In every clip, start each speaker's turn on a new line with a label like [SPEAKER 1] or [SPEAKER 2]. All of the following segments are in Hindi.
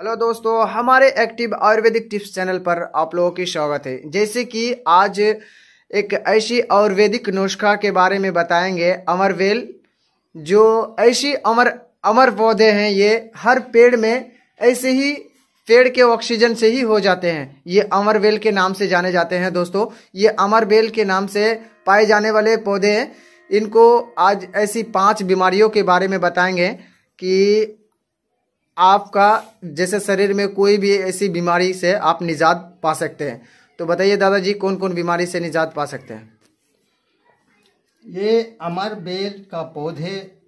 [SPEAKER 1] हेलो दोस्तों, हमारे एक्टिव आयुर्वेदिक टिप्स चैनल पर आप लोगों की स्वागत है। जैसे कि आज एक ऐसी आयुर्वेदिक नुस्खा के बारे में बताएँगे, अमरवेल। जो ऐसी अमर अमर पौधे हैं, ये हर पेड़ में ऐसे ही पेड़ के ऑक्सीजन से ही हो जाते हैं। ये अमरवेल के नाम से जाने जाते हैं दोस्तों। ये अमरवेल के नाम से पाए जाने वाले पौधे इनको आज ऐसी पाँच बीमारियों के बारे में बताएँगे कि आपका, जैसे शरीर में कोई भी ऐसी बीमारी से आप निजात पा सकते हैं। तो बताइए दादाजी कौन कौन बीमारी से निजात पा सकते हैं?
[SPEAKER 2] ये अमर बेल का पौधे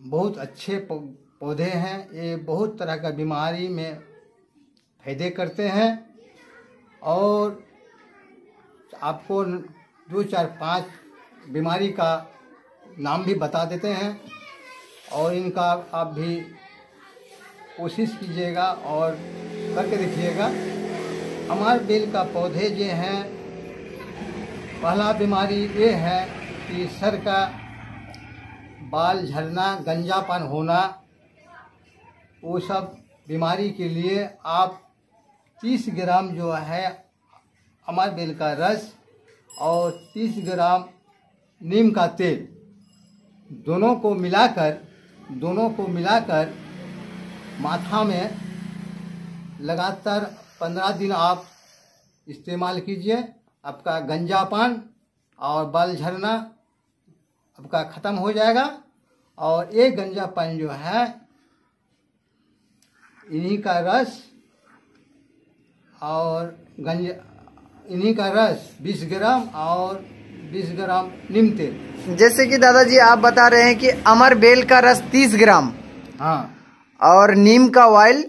[SPEAKER 2] बहुत अच्छे पौधे हैं। ये बहुत तरह का बीमारी में फ़ायदे करते हैं। और आपको दो चार पाँच बीमारी का नाम भी बता देते हैं। और इनका आप भी कोशिश कीजिएगा और करके देखिएगा। हमारे बेल का पौधे जो हैं, पहला बीमारी ये है कि सर का बाल झड़ना, गंजापन होना, वो सब बीमारी के लिए आप 30 ग्राम जो है अमर बेल का रस और 30 ग्राम नीम का तेल, दोनों को मिलाकर, दोनों को मिलाकर माथा में लगातार पंद्रह दिन आप इस्तेमाल कीजिए आपका गंजापन और बाल झरना आपका ख़त्म हो जाएगा। और एक गंजापन जो है इन्हीं का रस और गंज इन्हीं का रस 20 ग्राम और 20 ग्राम नीम तेल।
[SPEAKER 1] जैसे कि दादाजी आप बता रहे हैं कि अमर बेल का रस 30 ग्राम।
[SPEAKER 2] हाँ।
[SPEAKER 1] और नीम का ऑयल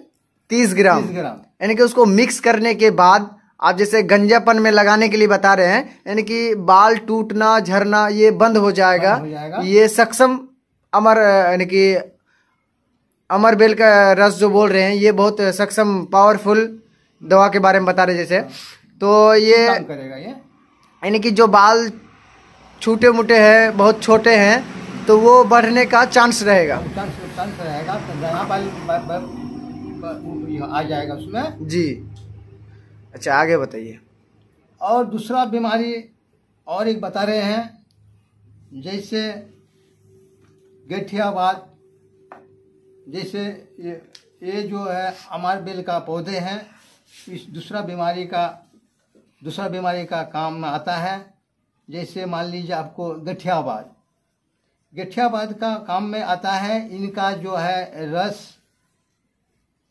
[SPEAKER 1] 30 ग्राम।
[SPEAKER 2] 30 ग्राम।
[SPEAKER 1] यानी कि उसको मिक्स करने के बाद आप जैसे गंजापन में लगाने के लिए बता रहे हैं यानी कि बाल टूटना झरना ये बंद हो जाएगा,
[SPEAKER 2] बंद हो जाएगा।
[SPEAKER 1] ये सक्षम अमर यानी कि अमर बेल का रस जो बोल रहे हैं ये बहुत सक्षम पावरफुल दवा के बारे में बता रहे जैसे। तो ये
[SPEAKER 2] ये।
[SPEAKER 1] यानी कि जो बाल छोटे मोटे हैं बहुत छोटे हैं तो वो बढ़ने का चांस रहेगा।
[SPEAKER 2] चांस चांस रहेगा तो आ जाएगा उसमें।
[SPEAKER 1] जी। अच्छा आगे बताइए।
[SPEAKER 2] और दूसरा बीमारी और एक बता रहे हैं जैसे गठियाबाद जैसे ये ये जो है अमार बेल का पौधे हैं इस दूसरा बीमारी का दूसरा बीमारी का काम में आता है। जैसे मान लीजिए आपको गठियावाद गठियावाद का काम में आता है। इनका जो है रस,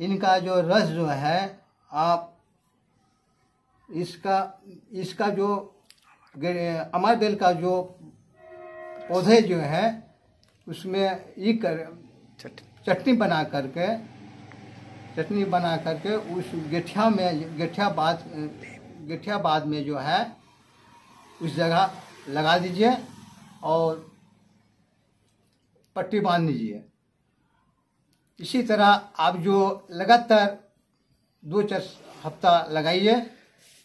[SPEAKER 2] इनका जो रस जो है, आप इसका इसका जो गे- अमर बेल का जो पौधे जो है, उसमें ये कर, चटनी बना करके चटनी बना करके उस गठिया में गेठिया बाद गेठिया बाद में जो है, उस जगह लगा दीजिए और पट्टी बाँध दीजिए। इसी तरह आप जो लगातार दो चार हफ़्ता लगाइए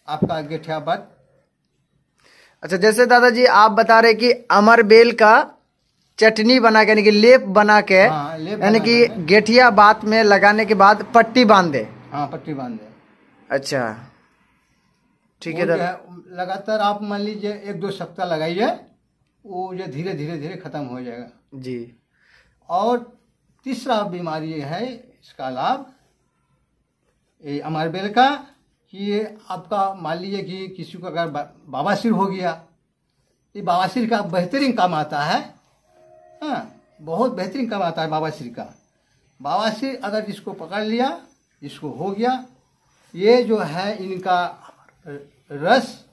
[SPEAKER 2] आपका गेठिया बाद
[SPEAKER 1] अच्छा जैसे दादाजी आप बता रहे कि अमर बेल का चटनी बना के यानी कि लेप बना के
[SPEAKER 2] हाँ,
[SPEAKER 1] यानी कि गेठिया बात में लगाने के बाद पट्टी बाँध। दे
[SPEAKER 2] हाँ पट्टी बाँध। दे
[SPEAKER 1] अच्छा ठीक है दादा।
[SPEAKER 2] लगातार आप मान लीजिए एक दो सप्ताह लगाइए वो जो धीरे धीरे धीरे खत्म हो जाएगा।
[SPEAKER 1] जी।
[SPEAKER 2] और तीसरा बीमारी है, इसका लाभ, ये अमरबेल का, कि ये आपका मान लीजिए कि किसी को अगर बा- बवासीर हो गया, ये बवासीर का बेहतरीन काम आता है हाँ बहुत बेहतरीन काम आता है बवासीर का। बवासीर अगर इसको पकड़ लिया, इसको हो गया, ये जो है इनका रस,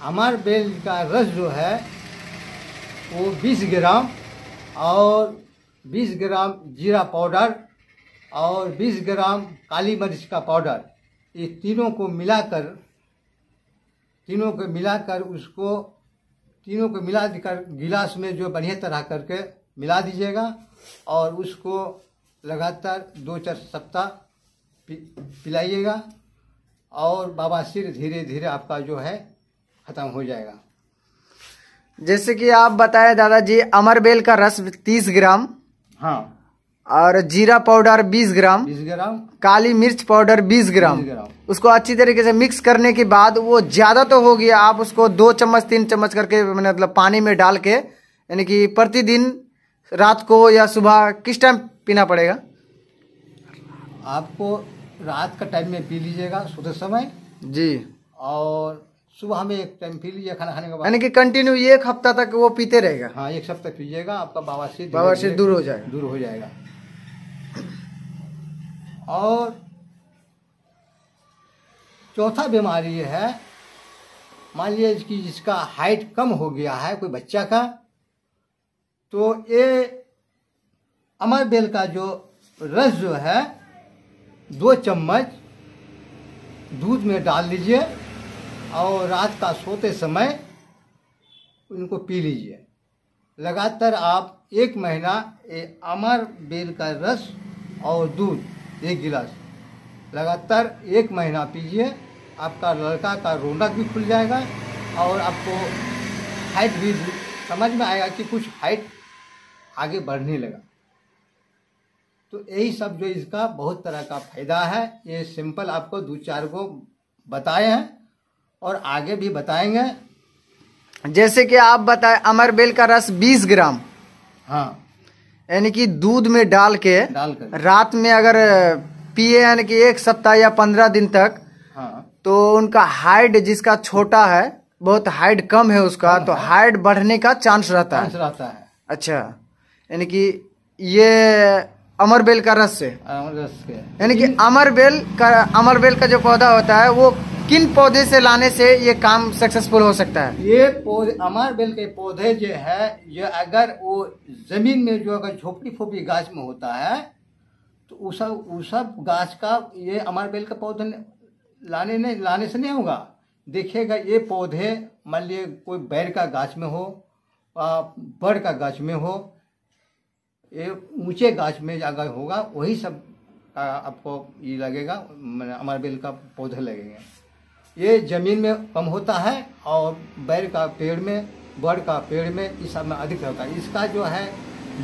[SPEAKER 2] अमर बेल का रस जो है वो 20 ग्राम और 20 ग्राम जीरा पाउडर और 20 ग्राम काली मिर्च का पाउडर। ये तीनों को मिलाकर, तीनों को मिलाकर उसको, तीनों को मिला कर गिलास में जो बढ़िया तरह करके मिला दीजिएगा और उसको लगातार दो चार सप्ताह पिलाइएगा और बवासीर धीरे धीरे आपका जो है ख़त्म हो जाएगा।
[SPEAKER 1] जैसे कि आप बताए दादाजी अमरबेल का रस तीस ग्राम
[SPEAKER 2] हाँ।
[SPEAKER 1] और जीरा पाउडर 20 ग्राम
[SPEAKER 2] बीस ग्राम।
[SPEAKER 1] काली मिर्च पाउडर 20 ग्राम।
[SPEAKER 2] 20 ग्राम।
[SPEAKER 1] उसको अच्छी तरीके से मिक्स करने के बाद वो ज़्यादा तो हो गया आप उसको दो चम्मच तीन चम्मच करके मतलब पानी में डाल के यानी कि प्रतिदिन रात को या सुबह किस टाइम पीना पड़ेगा?
[SPEAKER 2] आपको रात का टाइम में पी लीजिएगा सोते समय।
[SPEAKER 1] जी।
[SPEAKER 2] और सुबह में एक टाइम पी लीजिए खाना खाने के बाद
[SPEAKER 1] यानी कि कंटिन्यू एक हफ़्ता तक वो पीते रहेगा।
[SPEAKER 2] हाँ एक सप्ताह पीजिएगा आपका बवासीर
[SPEAKER 1] बवासीर दूर हो जाएगा।
[SPEAKER 2] दूर हो जाएगा। और चौथा बीमारी है मान लीजिए कि जिसका हाइट कम हो गया है कोई बच्चा का तो ये अमर बेल का जो रस जो है दो चम्मच दूध में डाल लीजिए और रात का सोते समय उनको पी लीजिए। लगातार आप एक महीना अमर बेल का रस और दूध, एक गिलास। लगातार एक महीना पीजिए, आपका लड़का का रौनक भी खुल जाएगा और आपको हाइट भी समझ में आएगा कि कुछ हाइट आगे बढ़ने लगा। तो यही सब जो इसका बहुत तरह का फ़ायदा है, ये सिंपल आपको दो चार को बताए हैं। और आगे भी बताएँगे।
[SPEAKER 1] जैसे कि आप बताए अमरबेल का रस 20 ग्राम।
[SPEAKER 2] हाँ।
[SPEAKER 1] यानी कि दूध में डाल के
[SPEAKER 2] डालकर
[SPEAKER 1] रात में अगर पिए यानी कि एक सप्ताह या पंद्रह दिन तक
[SPEAKER 2] हाँ।
[SPEAKER 1] तो उनका हाइट जिसका छोटा है बहुत हाइट कम है उसका हाँ। तो हाइट बढ़ने का चांस रहता
[SPEAKER 2] चांस
[SPEAKER 1] है
[SPEAKER 2] रहता है।
[SPEAKER 1] अच्छा। यानी कि ये अमरबेल का रस से
[SPEAKER 2] अमर रस के।
[SPEAKER 1] यानी कि अमरबेल का अमरबेल का जो पौधा होता है वो किन पौधे से लाने से ये काम सक्सेसफुल हो सकता है?
[SPEAKER 2] ये पौधे अमर बेल के पौधे जो है, ये अगर वो ज़मीन में जो अगर झोपड़ी फोपड़ी गाछ में होता है तो उस सब गाछ का ये अमर बेल का पौधे लाने नहीं, लाने से नहीं होगा। देखिएगा, ये पौधे, मान लिए कोई बैर का गाछ में हो बड़ का गाछ में हो, ये ऊँचे गाछ में अगर होगा, वही सब आपको ये लगेगा अमर बेल का पौधे लगेंगे। ये ज़मीन में कम होता है और बैर का पेड़ में, बड़ का पेड़ में इस सब में अधिक होता है। इसका जो है,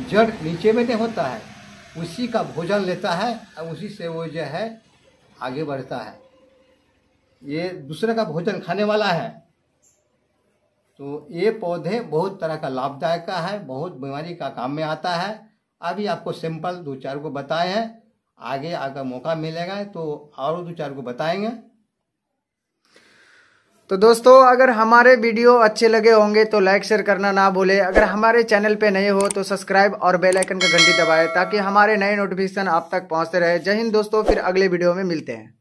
[SPEAKER 2] जड़ नीचे में नहीं होता है, उसी का भोजन लेता है और उसी से वो जो है, आगे बढ़ता है। ये दूसरे का भोजन खाने वाला है। तो ये पौधे बहुत तरह का लाभदायक का है, बहुत बीमारी का काम में आता है। अभी आपको सिंपल दो चार को बताए हैं। आगे अगर मौका मिलेगा तो और दो चार को बताएँगे।
[SPEAKER 1] तो दोस्तों, अगर हमारे वीडियो अच्छे लगे होंगे तो लाइक शेयर करना ना भूले। अगर हमारे चैनल पे नए हो तो सब्सक्राइब और बेल आइकन का घंटी दबाएँ ताकि हमारे नए नोटिफिकेशन आप तक पहुँचते रहे। जय हिंद दोस्तों, फिर अगले वीडियो में मिलते हैं।